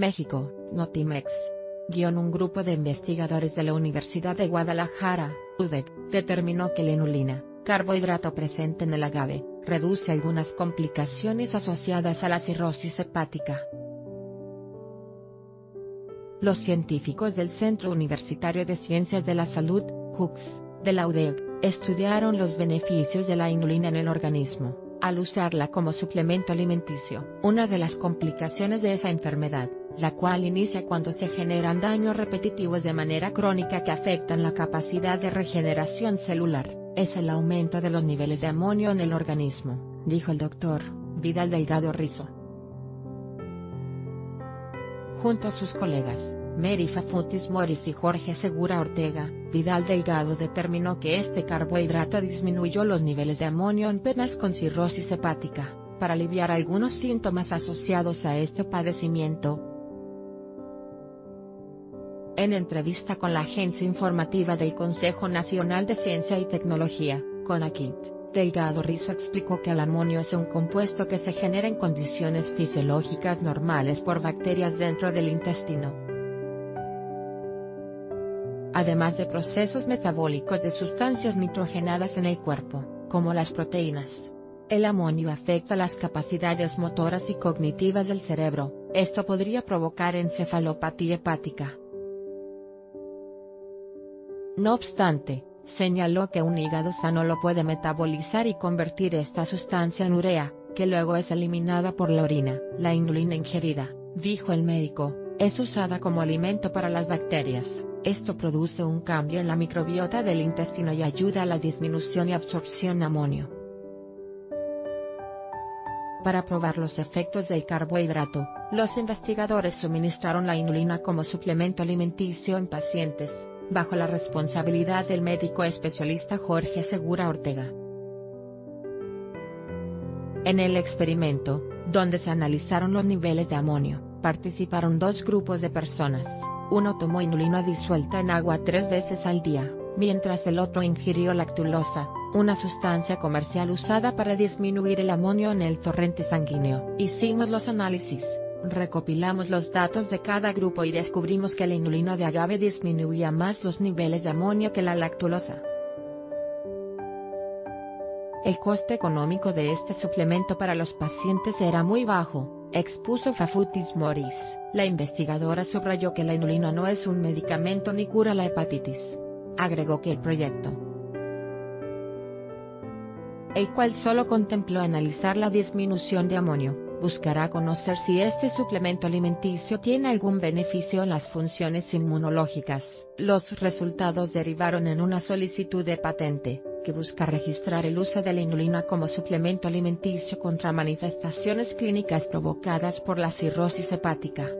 México, Notimex. Guión un grupo de investigadores de la Universidad de Guadalajara, UDEC, determinó que la inulina, carbohidrato presente en el agave, reduce algunas complicaciones asociadas a la cirrosis hepática. Los científicos del Centro Universitario de Ciencias de la Salud, CUCS, de la UDEC, estudiaron los beneficios de la inulina en el organismo, al usarla como suplemento alimenticio. Una de las complicaciones de esa enfermedad, la cual inicia cuando se generan daños repetitivos de manera crónica que afectan la capacidad de regeneración celular, es el aumento de los niveles de amonio en el organismo, dijo el doctor Vidal Delgado Rizo. Junto a sus colegas, Mary Fafutis Morris y Jorge Segura Ortega, Vidal Delgado determinó que este carbohidrato disminuyó los niveles de amonio en penas con cirrosis hepática, para aliviar algunos síntomas asociados a este padecimiento. En entrevista con la agencia informativa del Consejo Nacional de Ciencia y Tecnología, CONACIT, Delgado Rizo explicó que el amonio es un compuesto que se genera en condiciones fisiológicas normales por bacterias dentro del intestino. Además de procesos metabólicos de sustancias nitrogenadas en el cuerpo, como las proteínas. El amonio afecta las capacidades motoras y cognitivas del cerebro, esto podría provocar encefalopatía hepática. No obstante, Señaló que un hígado sano lo puede metabolizar y convertir esta sustancia en urea, que luego es eliminada por la orina. La inulina ingerida, dijo el médico, es usada como alimento para las bacterias. Esto produce un cambio en la microbiota del intestino y ayuda a la disminución y absorción de amonio. Para probar los efectos del carbohidrato, los investigadores suministraron la inulina como suplemento alimenticio en pacientes bajo la responsabilidad del médico especialista Jorge Segura Ortega. En el experimento, donde se analizaron los niveles de amonio, participaron dos grupos de personas, uno tomó inulina disuelta en agua tres veces al día, mientras el otro ingirió lactulosa, una sustancia comercial usada para disminuir el amonio en el torrente sanguíneo. Hicimos los análisis, Recopilamos los datos de cada grupo y descubrimos que la inulina de agave disminuía más los niveles de amonio que la lactulosa. El coste económico de este suplemento para los pacientes era muy bajo, expuso Fafutis Morris. La investigadora subrayó que la inulina no es un medicamento ni cura la hepatitis. Agregó que el proyecto, el cual solo contempló analizar la disminución de amonio, buscará conocer si este suplemento alimenticio tiene algún beneficio en las funciones inmunológicas. Los resultados derivaron en una solicitud de patente, que busca registrar el uso de la inulina como suplemento alimenticio contra manifestaciones clínicas provocadas por la cirrosis hepática.